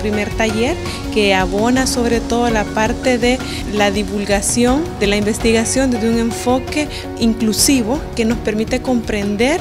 primer taller que abona sobre todo la parte de la divulgación de la investigación desde un enfoque inclusivo que nos permite comprender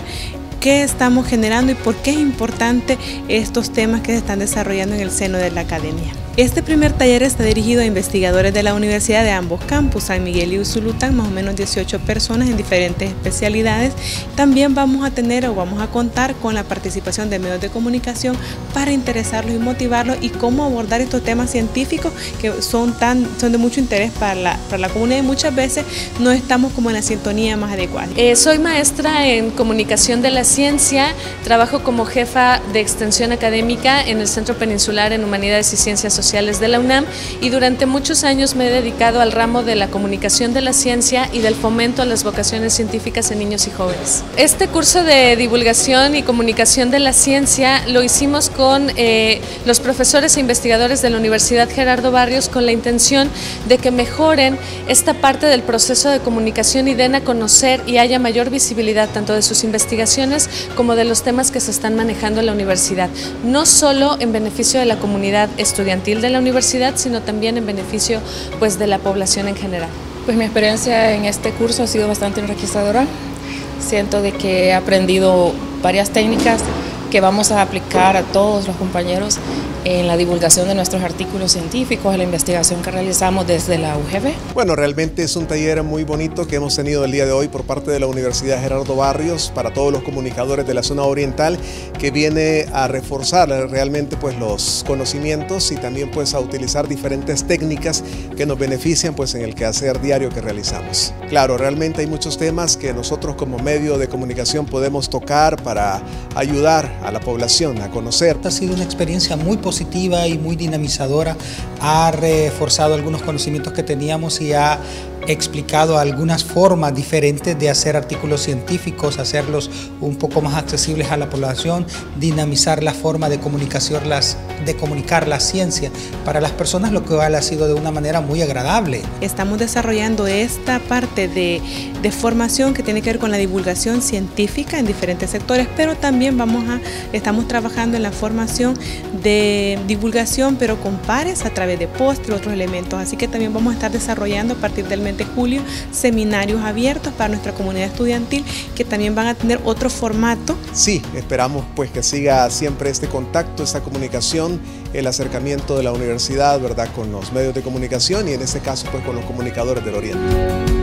qué estamos generando y por qué es importante estos temas que se están desarrollando en el seno de la academia. Este primer taller está dirigido a investigadores de la universidad de ambos campus, San Miguel y Usulután, más o menos 18 personas en diferentes especialidades. También vamos a tener o vamos a contar con la participación de medios de comunicación para interesarlos y motivarlos y cómo abordar estos temas científicos que son, tan, son de mucho interés para la, para la comunidad y muchas veces no estamos como en la sintonía más adecuada. Eh, soy maestra en comunicación de la ciencia, trabajo como jefa de extensión académica en el Centro Peninsular en Humanidades y Ciencias Sociales de la UNAM y durante muchos años me he dedicado al ramo de la comunicación de la ciencia y del fomento a las vocaciones científicas en niños y jóvenes. Este curso de divulgación y comunicación de la ciencia lo hicimos con eh, los profesores e investigadores de la Universidad Gerardo Barrios con la intención de que mejoren esta parte del proceso de comunicación y den a conocer y haya mayor visibilidad tanto de sus investigaciones como de los temas que se están manejando en la universidad, no solo en beneficio de la comunidad estudiantil, de la universidad, sino también en beneficio pues, de la población en general. Pues mi experiencia en este curso ha sido bastante enriquecedora. Siento de que he aprendido varias técnicas que vamos a aplicar a todos los compañeros en la divulgación de nuestros artículos científicos, en la investigación que realizamos desde la UGB. Bueno, realmente es un taller muy bonito que hemos tenido el día de hoy por parte de la Universidad Gerardo Barrios para todos los comunicadores de la zona oriental que viene a reforzar realmente pues los conocimientos y también pues a utilizar diferentes técnicas que nos benefician pues en el quehacer diario que realizamos. Claro, realmente hay muchos temas que nosotros como medio de comunicación podemos tocar para ayudar a la población a conocer. Ha sido una experiencia muy positiva positiva y muy dinamizadora, ha reforzado algunos conocimientos que teníamos y ha explicado algunas formas diferentes de hacer artículos científicos, hacerlos un poco más accesibles a la población, dinamizar la forma de comunicación, las, de comunicar la ciencia para las personas, lo cual ha sido de una manera muy agradable. Estamos desarrollando esta parte de, de formación que tiene que ver con la divulgación científica en diferentes sectores, pero también vamos a, estamos trabajando en la formación de divulgación, pero con pares a través de postres, otros elementos, así que también vamos a estar desarrollando a partir del mes julio seminarios abiertos para nuestra comunidad estudiantil que también van a tener otro formato. Sí, esperamos pues que siga siempre este contacto, esta comunicación, el acercamiento de la universidad, ¿verdad?, con los medios de comunicación y en este caso pues con los comunicadores del Oriente.